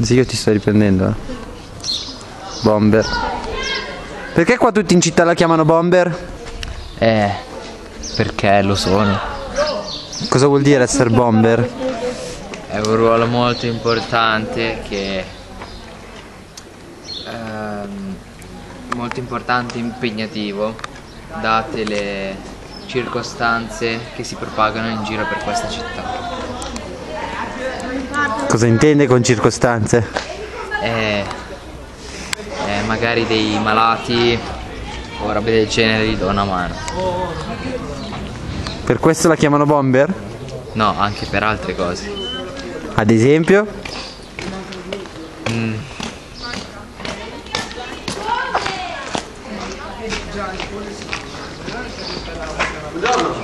Sì, io ti sto riprendendo. eh. Bomber. Perché qua tutti in città la chiamano bomber? Eh, perché lo sono. Cosa vuol dire essere bomber? È un ruolo molto importante che... ehm, molto importante e impegnativo, date le circostanze che si propagano in giro per questa città. Cosa intende con circostanze? E, e magari dei malati o robe del genere gli do una mano. Per questo la chiamano bomber? No, anche per altre cose. Ad esempio? Buongiorno.